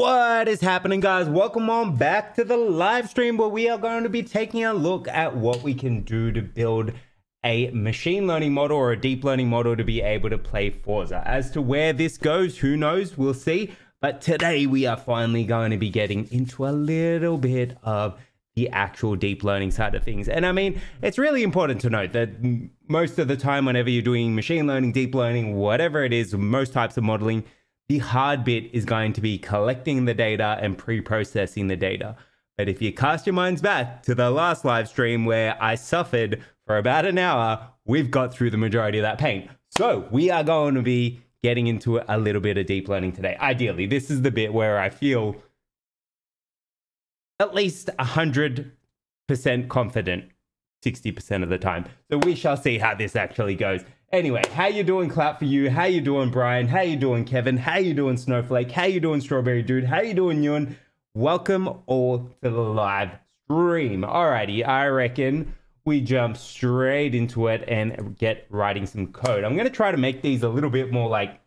What is happening guys? Welcome on back to the live stream where we are going to be taking a look at what we can do to build a machine learning model or a deep learning model to be able to play Forza. As to where this goes, who knows? We'll see. But today we are finally going to be getting into a little bit of the actual deep learning side of things. And I mean, it's really important to note that most of the time, whenever you're doing machine learning, deep learning, whatever it is, most types of modeling, the hard bit is going to be collecting the data and pre-processing the data. But if you cast your minds back to the last live stream where I suffered for about an hour, we've got through the majority of that pain. So we are going to be getting into a little bit of deep learning today. Ideally, this is the bit where I feel at least 100% confident 60% of the time. So we shall see how this actually goes. Anyway, how you doing, Clap for you? How you doing, Brian? How you doing, Kevin? How you doing, Snowflake? How you doing, Strawberry Dude? How you doing, Yun? Welcome all to the live stream. Alrighty, I reckon we jump straight into it and get writing some code. I'm gonna try to make these a little bit more like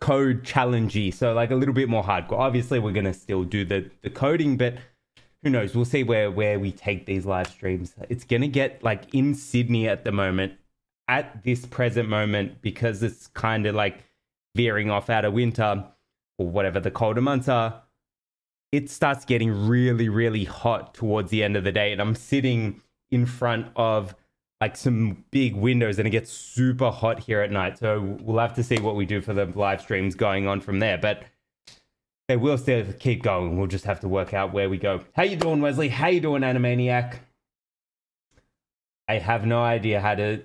code challengey, so like a little bit more hardcore. Obviously, we're gonna still do the the coding, but who knows? We'll see where where we take these live streams. It's gonna get like in Sydney at the moment at this present moment because it's kind of like veering off out of winter or whatever the colder months are, it starts getting really, really hot towards the end of the day. And I'm sitting in front of like some big windows and it gets super hot here at night. So we'll have to see what we do for the live streams going on from there. But they will still keep going. We'll just have to work out where we go. How you doing, Wesley? How you doing, Animaniac? I have no idea how to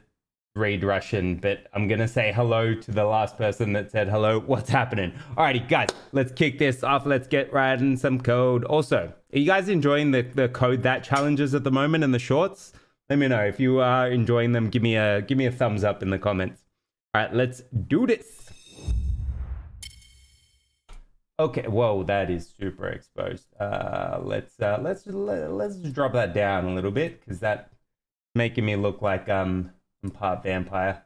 read Russian, but I'm gonna say hello to the last person that said hello. What's happening? Alrighty, guys, let's kick this off. Let's get writing some code. Also, are you guys enjoying the, the code that challenges at the moment in the shorts? Let me know if you are enjoying them. Give me a give me a thumbs up in the comments. All right, let's do this. Okay, whoa, that is super exposed. Uh, let's uh, let's let, let's just drop that down a little bit because that making me look like um part vampire.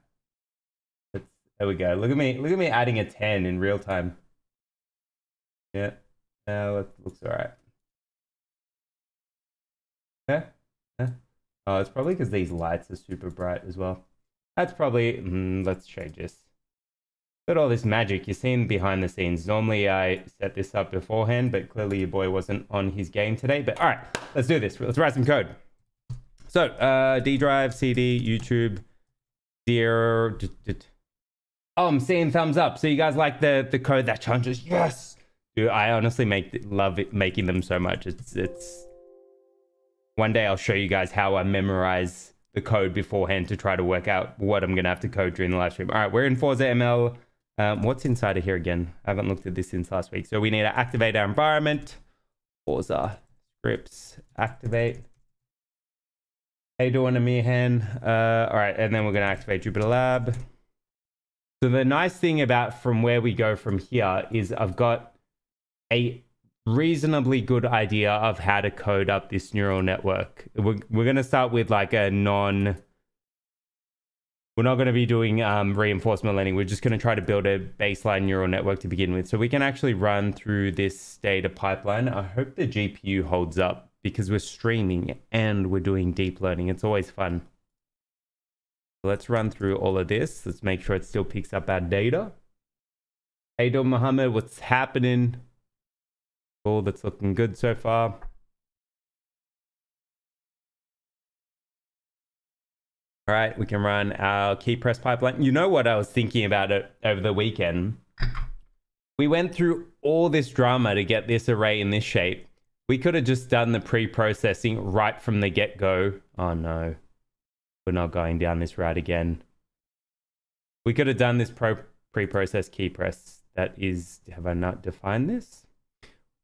There we go. Look at me. Look at me adding a 10 in real time. Yeah. Now it looks alright. Yeah. yeah. Oh, it's probably because these lights are super bright as well. That's probably... Mm, let's change this. But all this magic you're seeing behind the scenes. Normally I set this up beforehand, but clearly your boy wasn't on his game today. But all right, let's do this. Let's write some code. So, uh, D drive, CD, YouTube, dear. Oh, I'm seeing thumbs up. So you guys like the the code that challenges? Yes. Dude, I honestly make love it, making them so much. It's it's. One day I'll show you guys how I memorize the code beforehand to try to work out what I'm gonna have to code during the live stream. All right, we're in Forza ML. Um, what's inside of here again? I haven't looked at this since last week. So we need to activate our environment. Forza scripts activate. How you doing, Amirhan? Uh, all right, and then we're going to activate Jupyter Lab. So the nice thing about from where we go from here is I've got a reasonably good idea of how to code up this neural network. We're, we're going to start with like a non... We're not going to be doing um, reinforcement learning. We're just going to try to build a baseline neural network to begin with. So we can actually run through this data pipeline. I hope the GPU holds up because we're streaming and we're doing deep learning. It's always fun. Let's run through all of this. Let's make sure it still picks up our data. Hey, Don Mohammed, what's happening? All that's looking good so far. All right, we can run our key press pipeline. You know what I was thinking about it over the weekend? We went through all this drama to get this array in this shape. We could have just done the pre-processing right from the get-go. Oh no, we're not going down this route again. We could have done this pre-process key press. That is, have I not defined this?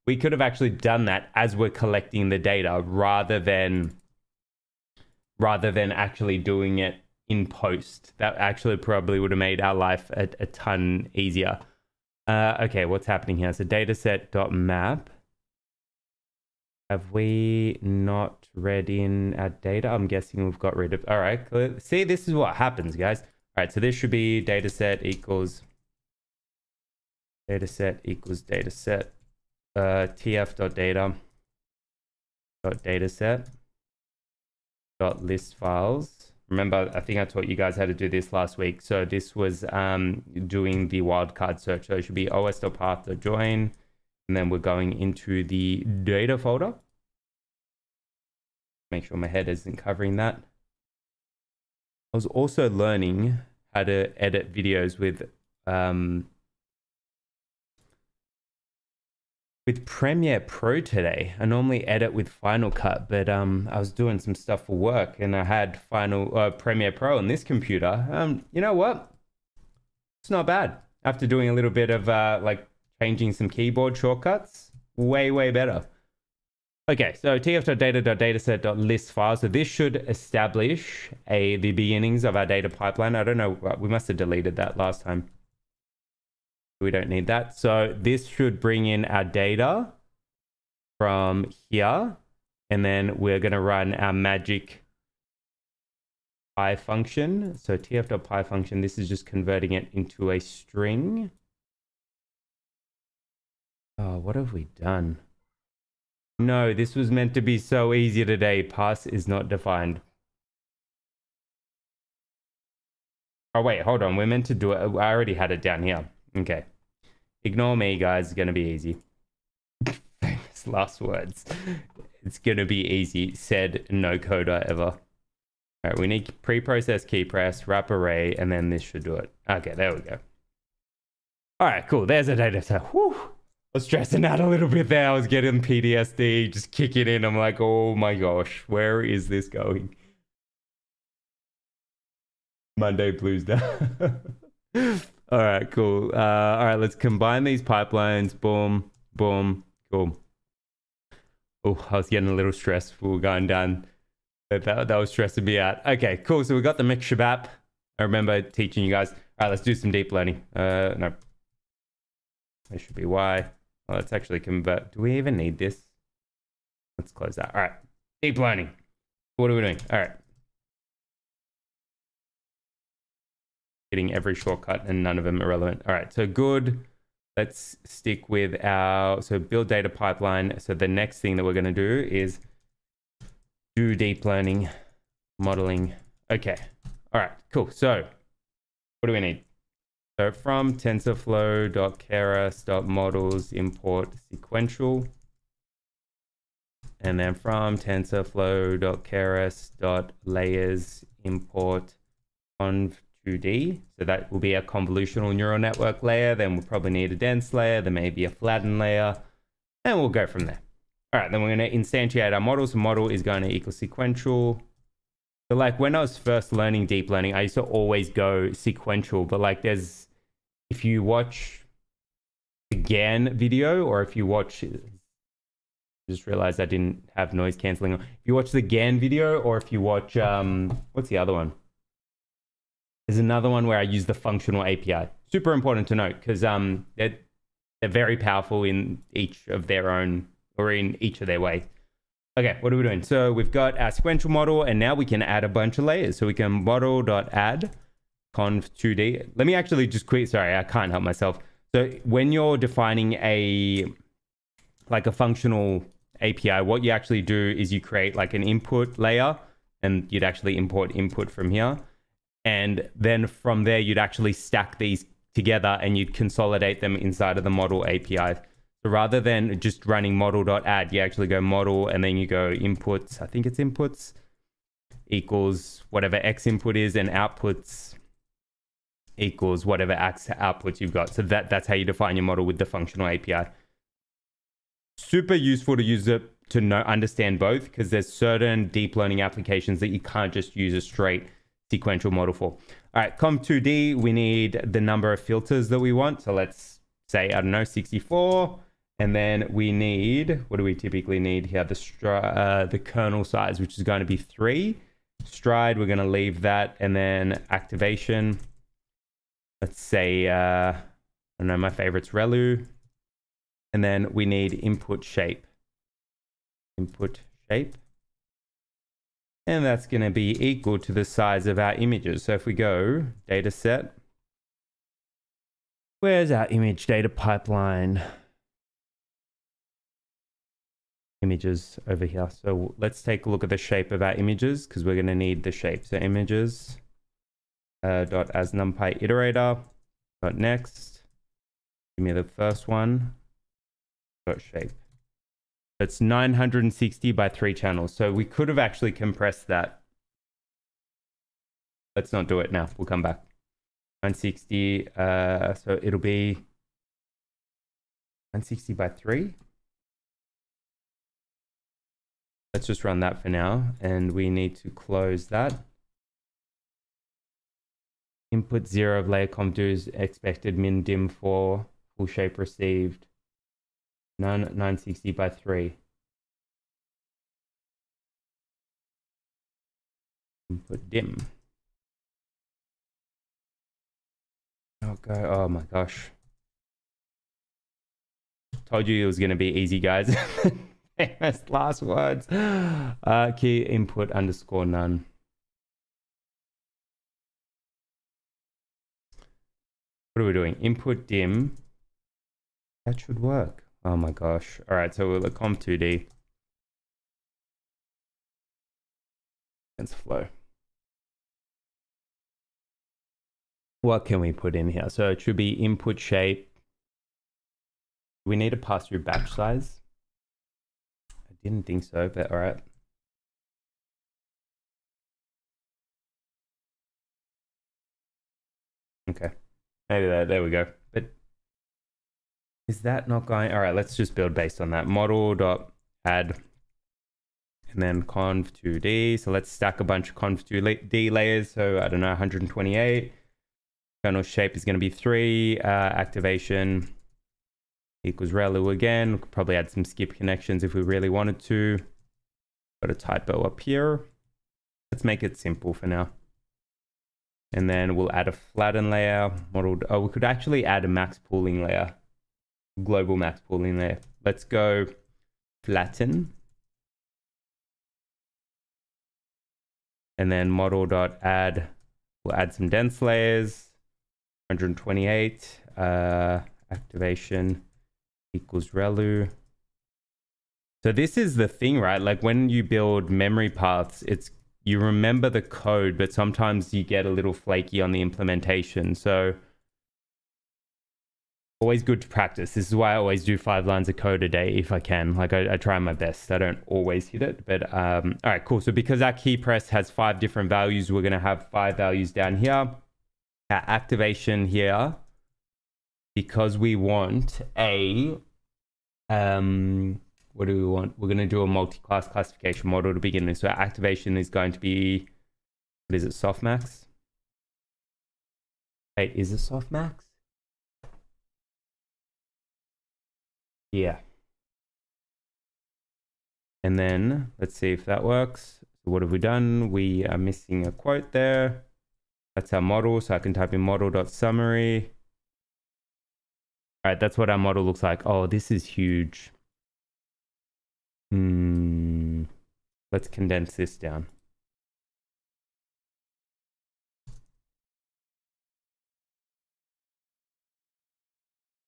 We could have actually done that as we're collecting the data rather than rather than actually doing it in post. That actually probably would have made our life a, a ton easier. Uh, okay, what's happening here? So dataset.map have we not read in our data? I'm guessing we've got rid of... All right, see, this is what happens, guys. All right, so this should be dataset equals... Dataset equals dataset. uh, tf.data dot dataset dot list files. Remember, I think I taught you guys how to do this last week. So this was um, doing the wildcard search. So it should be os.path.join. And then we're going into the data folder. Make sure my head isn't covering that. I was also learning how to edit videos with um, with Premiere Pro today. I normally edit with Final Cut, but um, I was doing some stuff for work and I had Final uh, Premiere Pro on this computer. Um, you know what? It's not bad. After doing a little bit of uh, like changing some keyboard shortcuts, way way better. Okay, so tf.data.dataset.list file. So this should establish a the beginnings of our data pipeline. I don't know, uh, we must have deleted that last time. We don't need that. So this should bring in our data from here. And then we're going to run our magic py function. So tf.py function, this is just converting it into a string. Oh, what have we done? No, this was meant to be so easy today. Pass is not defined. Oh, wait, hold on. We're meant to do it. I already had it down here. Okay. Ignore me, guys. It's going to be easy. Famous last words. It's going to be easy. Said no coder ever. All right, we need pre-process key press, wrap array, and then this should do it. Okay, there we go. All right, cool. There's a data set. Was stressing out a little bit there. I was getting PTSD, just kicking in. I'm like, oh my gosh, where is this going? Monday blues down. All right, cool. Uh, all right, let's combine these pipelines. Boom, boom, cool. Oh, I was getting a little stressful going down. That, that, that was stressing me out. Okay, cool. So we got the mix shabap. I remember teaching you guys. All right, let's do some deep learning. Uh, no. This should be Y. Oh, let's actually convert. Do we even need this? Let's close that. All right. Deep learning. What are we doing? All right. Getting every shortcut and none of them are relevant. All right, so good. Let's stick with our, so build data pipeline. So the next thing that we're gonna do is do deep learning modeling. Okay, all right, cool. So what do we need? So from tensorflow.keras.models import sequential. And then from tensorflow.keras.layers import conv 2D. So that will be a convolutional neural network layer. Then we'll probably need a dense layer. There may be a flattened layer. And we'll go from there. All right, then we're going to instantiate our model. So model is going to equal sequential. So like when I was first learning deep learning, I used to always go sequential. But like there's, if you watch the GAN video or if you watch, just realized I didn't have noise cancelling. If you watch the GAN video or if you watch, um, what's the other one? There's another one where I use the functional API. Super important to note because um, they're, they're very powerful in each of their own or in each of their ways. Okay, what are we doing? So we've got our sequential model and now we can add a bunch of layers. So we can model.add conv2d. Let me actually just quick, sorry, I can't help myself. So when you're defining a, like a functional API, what you actually do is you create like an input layer and you'd actually import input from here. And then from there, you'd actually stack these together and you'd consolidate them inside of the model API. So rather than just running model.add, you actually go model and then you go inputs. I think it's inputs equals whatever X input is and outputs equals whatever X outputs you've got. So that, that's how you define your model with the functional API. Super useful to use it to know, understand both because there's certain deep learning applications that you can't just use a straight sequential model for. All right, conv2d, we need the number of filters that we want. So let's say, I don't know, 64. And then we need, what do we typically need here? The, uh, the kernel size, which is going to be three. Stride, we're going to leave that. And then activation, let's say, uh, I don't know, my favorite's Relu. And then we need input shape. Input shape and that's going to be equal to the size of our images. So if we go data set, where's our image data pipeline? images over here. So let's take a look at the shape of our images because we're going to need the shape. So images uh, dot as numpy iterator dot next. Give me the first one. Dot shape. It's 960 by three channels. So we could have actually compressed that. Let's not do it now. We'll come back. 960. Uh, so it'll be 960 by three. Let's just run that for now. And we need to close that. Input zero of layer conv2d expected min dim four full shape received. None 960 by three. Input dim. Okay. Oh my gosh. Told you it was going to be easy, guys. famous last words. Uh, key input underscore none. What are we doing? Input dim. That should work. Oh my gosh. All right, so we'll look conv2d. TensorFlow. What can we put in here? So it should be input shape. We need to pass through batch size. I didn't think so, but all right. Okay, maybe that, there we go. But is that not going? All right, let's just build based on that. Model dot add and then conv2d. So let's stack a bunch of conv2d layers. So I don't know, 128. Kernel shape is going to be three. Uh, activation equals relu again. We could probably add some skip connections if we really wanted to. Got a typo up here. Let's make it simple for now. And then we'll add a flatten layer modeled. Oh, we could actually add a max pooling layer, global max pooling layer. Let's go flatten. And then model dot add, we'll add some dense layers, 128, uh, activation equals relu. So this is the thing, right? Like when you build memory paths, it's you remember the code, but sometimes you get a little flaky on the implementation. So always good to practice. This is why I always do five lines of code a day if I can. Like I, I try my best. I don't always hit it, but um, all right, cool. So because our key press has five different values, we're gonna have five values down here. Our activation here because we want a um what do we want? We're going to do a multi-class classification model to begin with. So our activation is going to be what is it softmax wait is it softmax yeah. And then let's see if that works. So what have we done? We are missing a quote there. That's our model so i can type in model.summary all right, that's what our model looks like. Oh, this is huge. Hmm. Let's condense this down.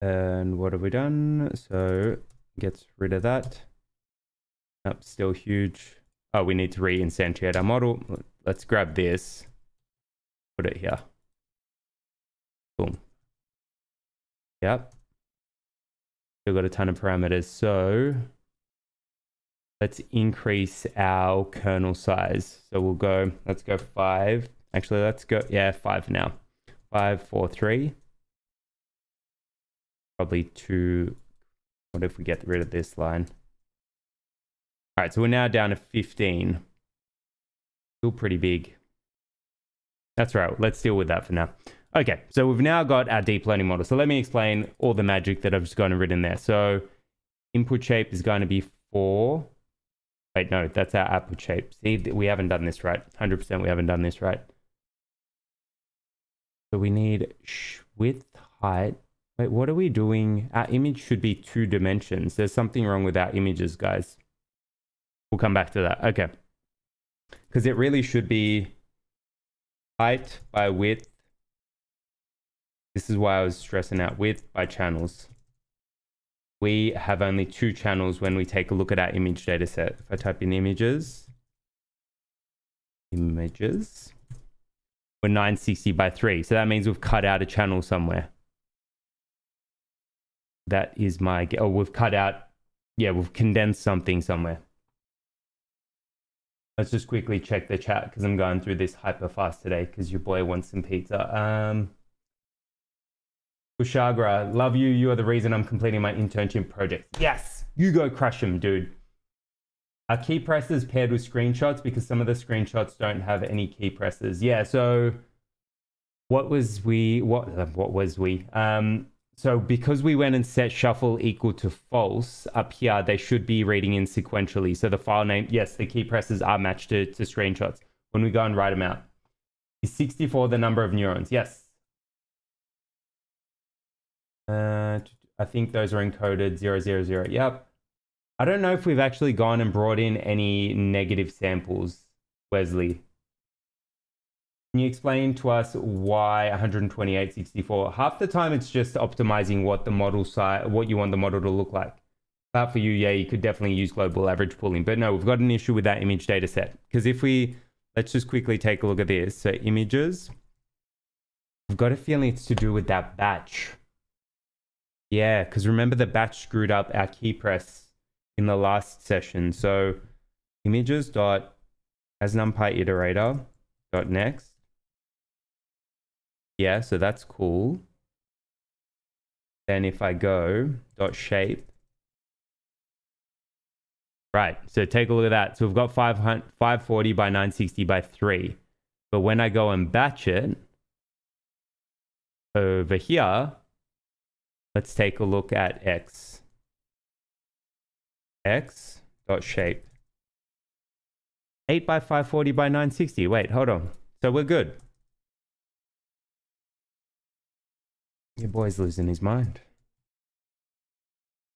And what have we done? So gets rid of that. Up, still huge. Oh, we need to re-instantiate our model. Let's grab this, put it here. Boom. Yep. Still got a ton of parameters. So let's increase our kernel size. So we'll go, let's go five. Actually, let's go, yeah, five now. Five, four, three. Probably two. What if we get rid of this line? All right, so we're now down to 15. Still pretty big. That's right. Let's deal with that for now. Okay, so we've now got our deep learning model. So let me explain all the magic that I've just gone and written there. So input shape is going to be four. Wait, no, that's our output shape. See, we haven't done this right. 100% we haven't done this right. So we need width, height. Wait, what are we doing? Our image should be two dimensions. There's something wrong with our images, guys. We'll come back to that. Okay. Because it really should be height by width this is why I was stressing out width by channels. We have only two channels when we take a look at our image data set. If I type in images, images, we're 960 by 3. So that means we've cut out a channel somewhere. That is my, oh, we've cut out, yeah, we've condensed something somewhere. Let's just quickly check the chat because I'm going through this hyper fast today because your boy wants some pizza. Um, Kushagra, love you. You are the reason I'm completing my internship project. Yes, you go crush them, dude. Are key presses paired with screenshots? Because some of the screenshots don't have any key presses. Yeah, so what was we, what, what was we? Um, so because we went and set shuffle equal to false up here, they should be reading in sequentially. So the file name, yes, the key presses are matched to, to screenshots when we go and write them out. Is 64 the number of neurons? Yes. Uh, I think those are encoded 000. Yep. I don't know if we've actually gone and brought in any negative samples, Wesley. Can you explain to us why 128.64? Half the time it's just optimizing what the model size, what you want the model to look like. But for you, yeah, you could definitely use global average pooling. But no, we've got an issue with that image data set. Because if we, let's just quickly take a look at this. So images, I've got a feeling it's to do with that batch. Yeah, because remember the batch screwed up our key press in the last session. So images dot as numpy iterator dot next. Yeah, so that's cool. Then if I go dot shape. Right, so take a look at that. So we've got 540 by 960 by 3. But when I go and batch it, over here, Let's take a look at x. x dot shape. 8 by 540 by 960. Wait, hold on. So we're good. Your boy's losing his mind.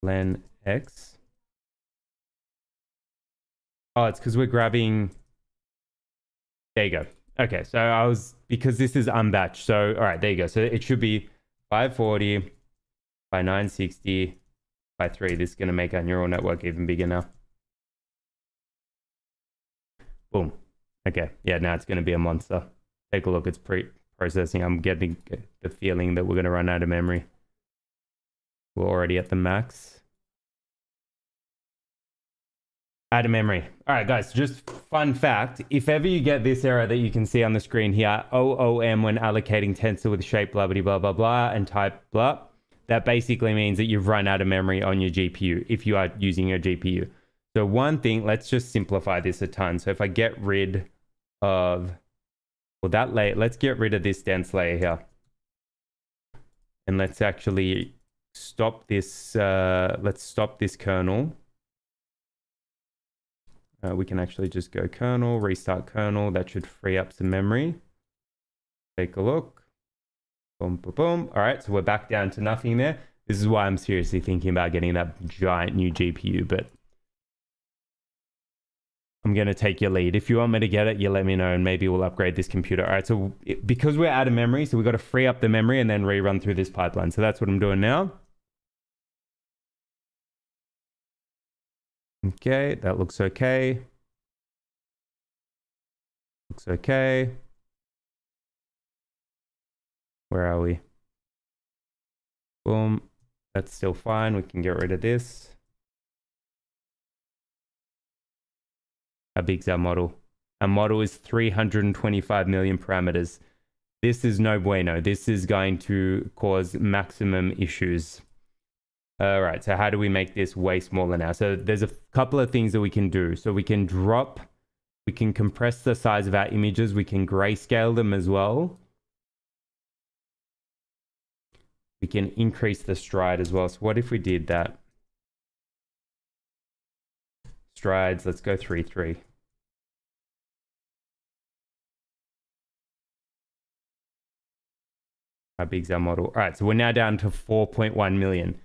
Len x. Oh, it's because we're grabbing... There you go. Okay, so I was... Because this is unbatched. So, all right, there you go. So it should be 540 by 960 by 3. This is going to make our neural network even bigger now. Boom. Okay. Yeah, now it's going to be a monster. Take a look. It's pre-processing. I'm getting the feeling that we're going to run out of memory. We're already at the max. Out of memory. All right, guys, just fun fact. If ever you get this error that you can see on the screen here, OOM when allocating tensor with shape blah, blah, blah, blah, blah, and type blah, that basically means that you've run out of memory on your GPU if you are using your GPU. So one thing, let's just simplify this a ton. So if I get rid of, well, that layer, let's get rid of this dense layer here. And let's actually stop this, uh, let's stop this kernel. Uh, we can actually just go kernel, restart kernel. That should free up some memory. Take a look. Boom, boom, boom. All right, so we're back down to nothing there. This is why I'm seriously thinking about getting that giant new GPU, but I'm going to take your lead. If you want me to get it, you let me know and maybe we'll upgrade this computer. All right, so because we're out of memory, so we've got to free up the memory and then rerun through this pipeline. So that's what I'm doing now. Okay, that looks okay. Looks okay. Where are we? Boom. That's still fine. We can get rid of this. How big's our model? Our model is 325 million parameters. This is no bueno. This is going to cause maximum issues. All right, so how do we make this way smaller now? So there's a couple of things that we can do. So we can drop, we can compress the size of our images. We can grayscale them as well. We can increase the stride as well. So what if we did that? Strides, let's go 3, 3. How big's our model? All right, so we're now down to 4.1 million.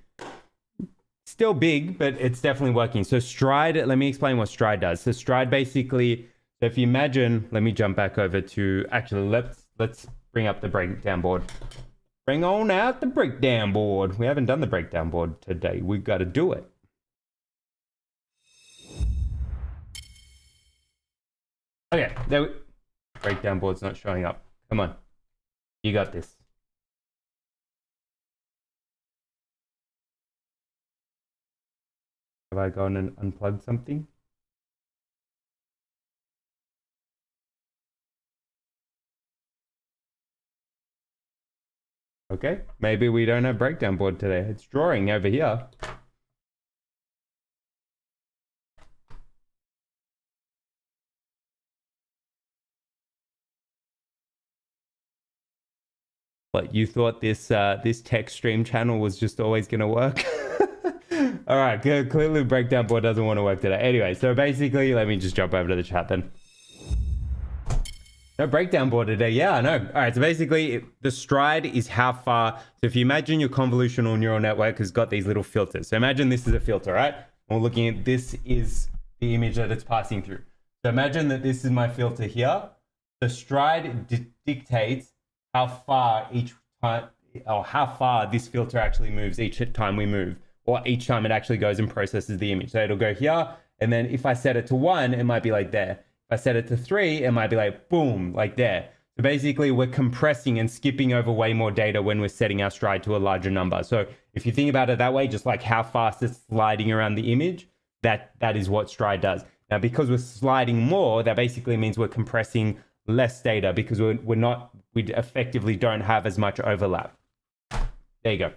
Still big, but it's definitely working. So stride, let me explain what stride does. So stride basically, so if you imagine, let me jump back over to, actually, let's, let's bring up the breakdown board. Bring on out the breakdown board. We haven't done the breakdown board today. We've got to do it. Okay, there we... breakdown board's not showing up. Come on. You got this. Have I gone and unplugged something? Okay, maybe we don't have breakdown board today. It's drawing over here. But you thought this uh, this tech stream channel was just always to work? All right, clearly breakdown board doesn't want to work today. Anyway, so basically, let me just jump over to the chat then. No breakdown board today. Yeah, I know. All right, so basically, the stride is how far. So if you imagine your convolutional neural network has got these little filters. So imagine this is a filter, right? We're looking at this is the image that it's passing through. So imagine that this is my filter here. The stride dictates how far each time or how far this filter actually moves each time we move or each time it actually goes and processes the image. So it'll go here and then if I set it to one, it might be like there. If I set it to three, it might be like boom, like there. So basically we're compressing and skipping over way more data when we're setting our stride to a larger number. So if you think about it that way, just like how fast it's sliding around the image, that that is what stride does. Now, because we're sliding more, that basically means we're compressing less data because we're, we're not, we effectively don't have as much overlap. There you go.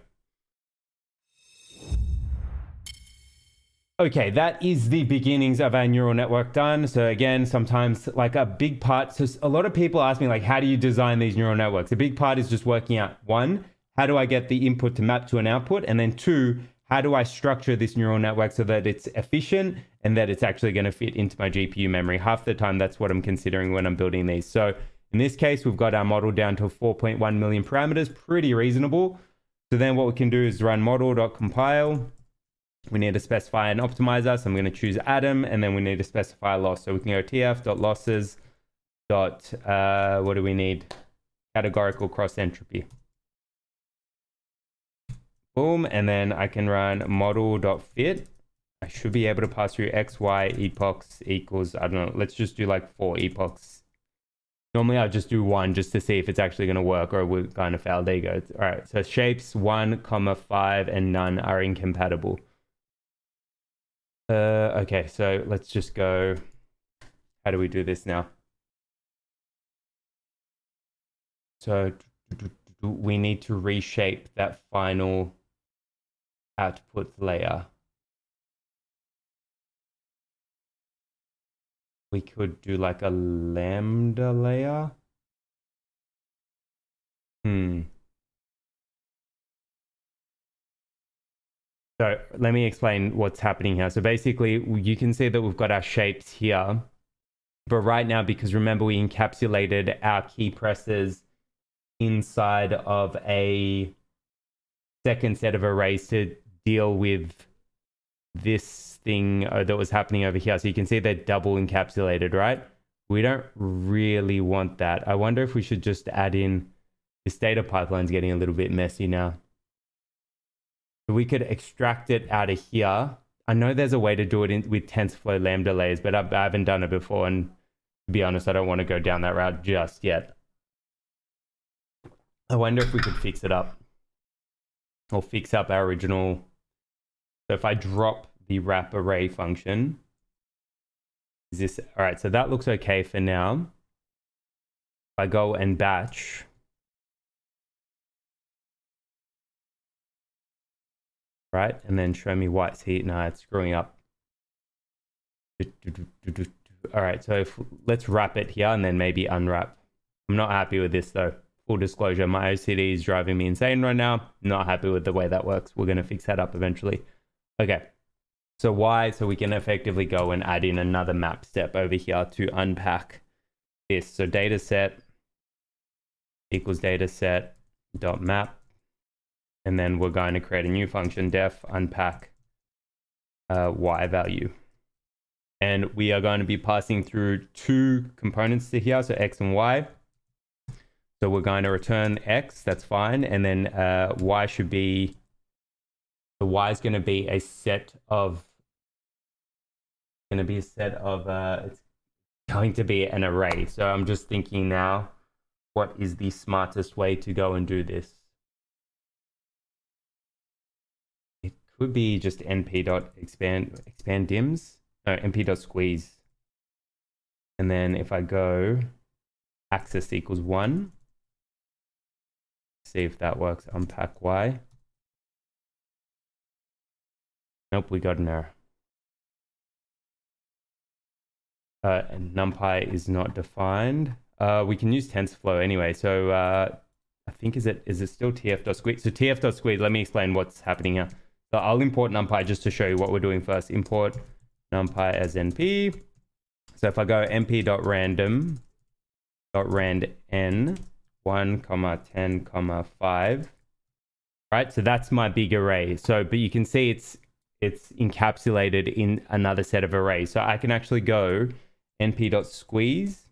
Okay, that is the beginnings of our neural network done. So again, sometimes like a big part, so a lot of people ask me like, how do you design these neural networks? A big part is just working out one, how do I get the input to map to an output? And then two, how do I structure this neural network so that it's efficient and that it's actually going to fit into my GPU memory? Half the time, that's what I'm considering when I'm building these. So in this case, we've got our model down to 4.1 million parameters, pretty reasonable. So then what we can do is run model.compile. We need to specify an optimizer. So I'm going to choose Adam, and then we need to specify a loss. So we can go tf.losses dot, uh, what do we need? Categorical cross entropy. Boom, and then I can run model.fit. I should be able to pass through x, y, epochs equals, I don't know, let's just do like four epochs. Normally I'll just do one just to see if it's actually going to work or we're going to fail. There you go. All right, so shapes one, comma five, and none are incompatible. Uh, okay, so let's just go. How do we do this now? So we need to reshape that final output layer. We could do like a lambda layer. Hmm. So let me explain what's happening here. So basically, you can see that we've got our shapes here. But right now, because remember we encapsulated our key presses inside of a second set of arrays to deal with this thing uh, that was happening over here. So you can see they're double encapsulated, right? We don't really want that. I wonder if we should just add in this data pipeline's getting a little bit messy now we could extract it out of here. I know there's a way to do it in, with TensorFlow Lambda layers, but I, I haven't done it before. And to be honest, I don't want to go down that route just yet. I wonder if we could fix it up or fix up our original. So if I drop the wrap array function, is this, all right, so that looks okay for now. If I go and batch, right? And then show me white's heat. No, it's screwing up. All right, so if, let's wrap it here and then maybe unwrap. I'm not happy with this though. Full disclosure, my OCD is driving me insane right now. Not happy with the way that works. We're going to fix that up eventually. Okay, so why? So we can effectively go and add in another map step over here to unpack this. So data set equals data set dot map and then we're going to create a new function, def unpack uh, y value. And we are going to be passing through two components to here, so x and y. So we're going to return x, that's fine. And then uh, y should be, the y is going to be a set of, going to be a set of, uh, it's going to be an array. So I'm just thinking now, what is the smartest way to go and do this? Could be just np dot expand expand dims, no np dot squeeze, and then if I go axis equals one, see if that works. Unpack y. Nope, we got an error. Uh, and numpy is not defined. Uh, we can use TensorFlow anyway. So uh, I think is it is it still tf.squeeze? So tf.squeeze. Let me explain what's happening here. So I'll import numpy just to show you what we're doing first. Import numpy as np. So if I go np.random dot rand n 1 comma 10 comma 5 right so that's my big array so but you can see it's it's encapsulated in another set of arrays so i can actually go np.squeeze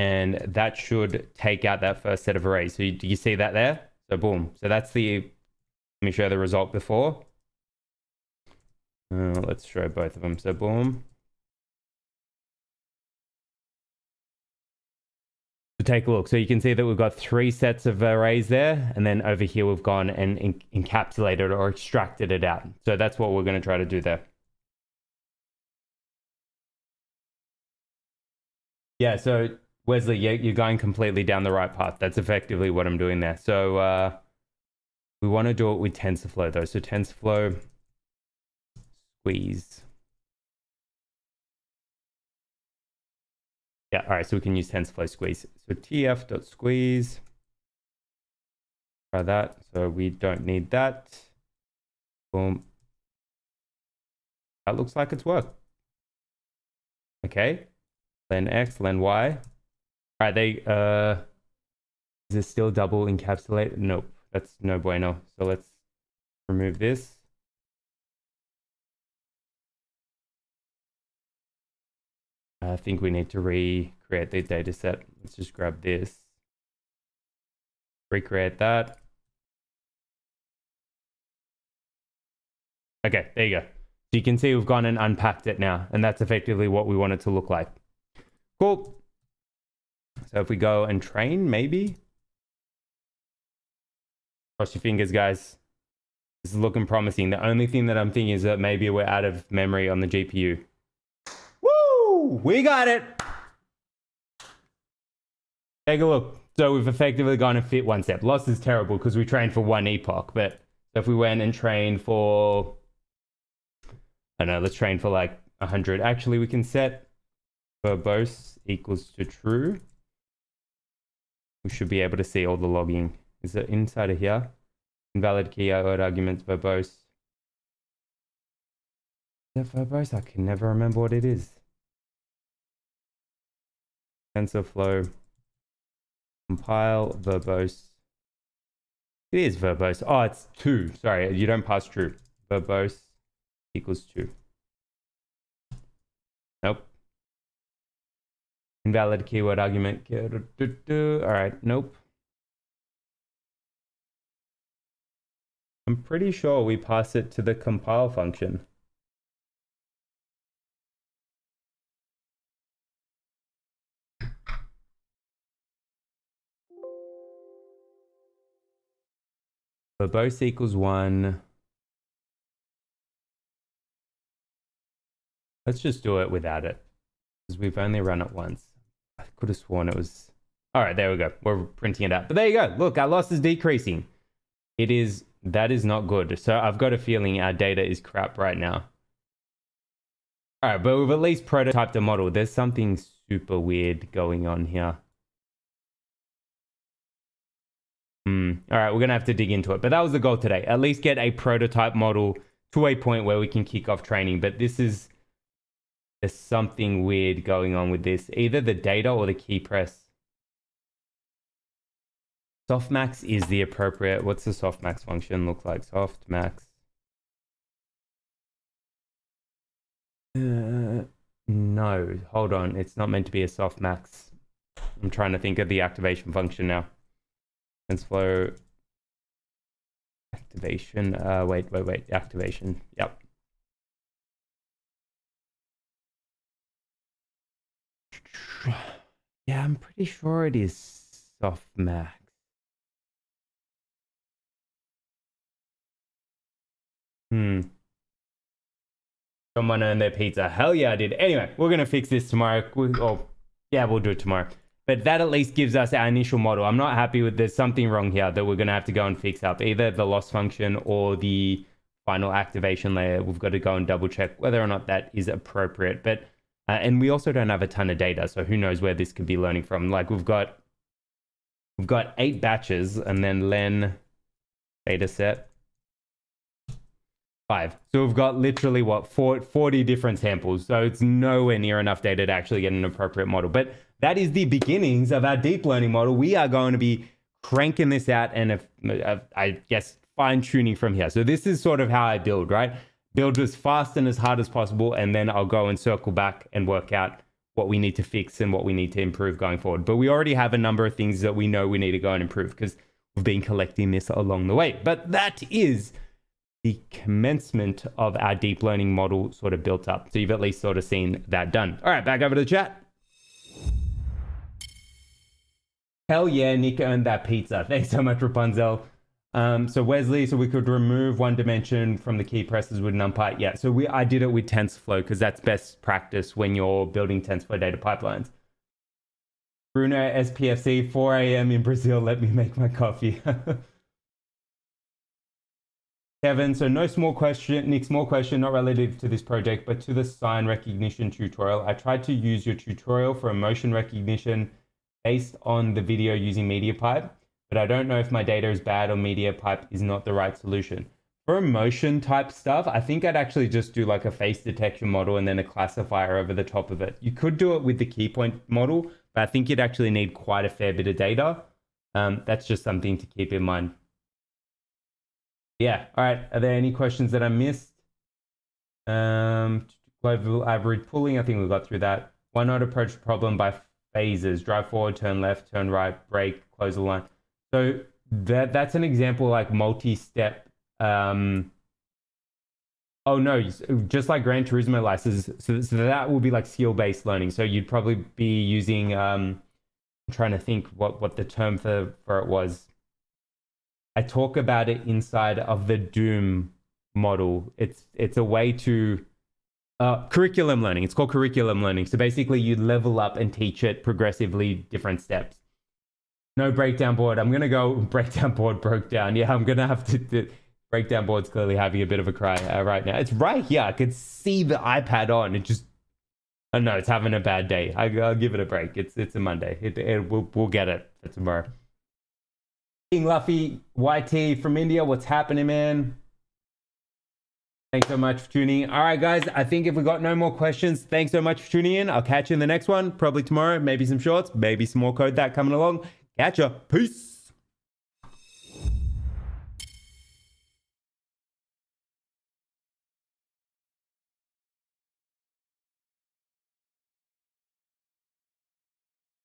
and that should take out that first set of arrays. So you, do you see that there? So boom. So that's the, let me show the result before. Uh, let's show both of them. So boom. So take a look. So you can see that we've got three sets of arrays there. And then over here, we've gone and encapsulated or extracted it out. So that's what we're going to try to do there. Yeah, so Wesley, you're going completely down the right path. That's effectively what I'm doing there. So uh, we want to do it with TensorFlow though. So TensorFlow squeeze. Yeah, all right, so we can use TensorFlow squeeze. So tf.squeeze. Try that. So we don't need that. Boom. That looks like it's worked. Okay. Len X, len Y. All right, they uh, is it still double encapsulated? Nope, that's no bueno. So let's remove this. I think we need to recreate the data set. Let's just grab this. Recreate that. Okay, there you go. So you can see we've gone and unpacked it now, and that's effectively what we want it to look like. Cool. So if we go and train, maybe. Cross your fingers, guys. This is looking promising. The only thing that I'm thinking is that maybe we're out of memory on the GPU. Woo! We got it! Take a look. So we've effectively gone and fit one step. Loss is terrible because we trained for one epoch, but if we went and trained for, I don't know, let's train for like 100. Actually, we can set verbose equals to true we should be able to see all the logging. Is it inside of here? Invalid key arguments verbose. Is that verbose? I can never remember what it is. TensorFlow. Compile verbose. It is verbose. Oh, it's two. Sorry, you don't pass true. Verbose equals two. Invalid keyword argument. All right, nope. I'm pretty sure we pass it to the compile function. Verbose equals one. Let's just do it without it. Because we've only run it once. Could have sworn it was... All right, there we go. We're printing it out. But there you go. Look, our loss is decreasing. It is... That is not good. So I've got a feeling our data is crap right now. All right, but we've at least prototyped a model. There's something super weird going on here. Hmm. All right, we're going to have to dig into it. But that was the goal today. At least get a prototype model to a point where we can kick off training. But this is there's something weird going on with this. Either the data or the key press. Softmax is the appropriate. What's the softmax function look like? Softmax. Uh, no, hold on. It's not meant to be a softmax I'm trying to think of the activation function now. TensorFlow activation. Uh, wait, wait, wait. Activation. Yep. Yeah, I'm pretty sure it is softmax. Hmm. Someone earned their pizza. Hell yeah, I did. Anyway, we're going to fix this tomorrow. Oh, yeah, we'll do it tomorrow. But that at least gives us our initial model. I'm not happy with there's something wrong here that we're going to have to go and fix up. Either the loss function or the final activation layer. We've got to go and double check whether or not that is appropriate. But uh, and we also don't have a ton of data, so who knows where this could be learning from. Like we've got we've got eight batches and then len data set Five. So we've got literally what 40 different samples. So it's nowhere near enough data to actually get an appropriate model. But that is the beginnings of our deep learning model. We are going to be cranking this out and if, uh, I guess fine tuning from here. So this is sort of how I build, right? Build as fast and as hard as possible, and then I'll go and circle back and work out what we need to fix and what we need to improve going forward. But we already have a number of things that we know we need to go and improve because we've been collecting this along the way. But that is the commencement of our deep learning model sort of built up. So you've at least sort of seen that done. All right, back over to the chat. Hell yeah, Nick earned that pizza. Thanks so much, Rapunzel. Um, so Wesley, so we could remove one dimension from the key presses with NumPy. Yeah, so we I did it with TensorFlow because that's best practice when you're building TensorFlow data pipelines. Bruno SPFC, 4 a.m. in Brazil. Let me make my coffee. Kevin, so no small question, Nick, small question, not relative to this project, but to the sign recognition tutorial. I tried to use your tutorial for emotion recognition based on the video using MediaPipe, but I don't know if my data is bad or MediaPipe is not the right solution. For emotion type stuff, I think I'd actually just do like a face detection model and then a classifier over the top of it. You could do it with the key point model, but I think you'd actually need quite a fair bit of data. Um, that's just something to keep in mind yeah. All right. Are there any questions that I missed? Um, global average pooling. I think we got through that. Why not approach the problem by phases? Drive forward, turn left, turn right, brake, close the line. So that that's an example like multi-step. Um, oh no, just like Gran Turismo licenses. So, so that will be like skill-based learning. So you'd probably be using. Um, I'm trying to think what what the term for for it was. I talk about it inside of the Doom model. It's it's a way to uh, curriculum learning. It's called curriculum learning. So basically, you level up and teach it progressively different steps. No breakdown board. I'm gonna go breakdown board broke down. Yeah, I'm gonna have to. to breakdown board's clearly having a bit of a cry uh, right now. It's right here. I can see the iPad on. It just. I know it's having a bad day. I, will give it a break. It's it's a Monday. It, it we'll we'll get it for tomorrow. King Luffy, YT from India, what's happening, man? Thanks so much for tuning in. All right, guys, I think if we got no more questions, thanks so much for tuning in. I'll catch you in the next one, probably tomorrow, maybe some shorts, maybe some more code that coming along. Catch ya. Peace.